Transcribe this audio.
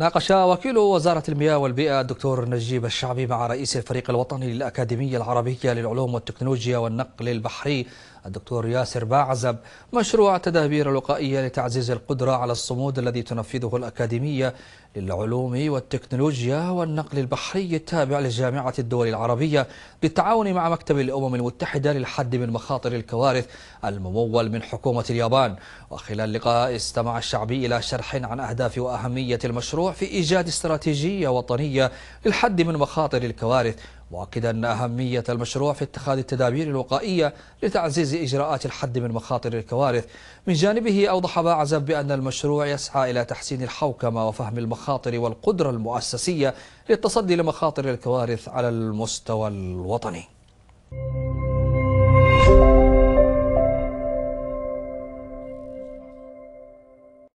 ناقش وكيل وزارة المياه والبيئة الدكتور نجيب الشعبي مع رئيس الفريق الوطني للأكاديمية العربية للعلوم والتكنولوجيا والنقل البحري الدكتور ياسر باعزب. مشروع التدابير الوقائية لتعزيز القدرة على الصمود الذي تنفذه الأكاديمية للعلوم والتكنولوجيا والنقل البحري التابع لجامعة الدول العربية بالتعاون مع مكتب الأمم المتحدة للحد من مخاطر الكوارث الممول من حكومة اليابان. وخلال اللقاء استمع الشعبي إلى شرح عن أهداف وأهمية المشروع في إيجاد استراتيجية وطنية للحد من مخاطر الكوارث مؤكدا أهمية المشروع في اتخاذ التدابير الوقائية لتعزيز إجراءات الحد من مخاطر الكوارث. من جانبه أوضح باعزب بأن المشروع يسعى إلى تحسين الحوكمة وفهم المخاطر والقدرة المؤسسية للتصدي لمخاطر الكوارث على المستوى الوطني.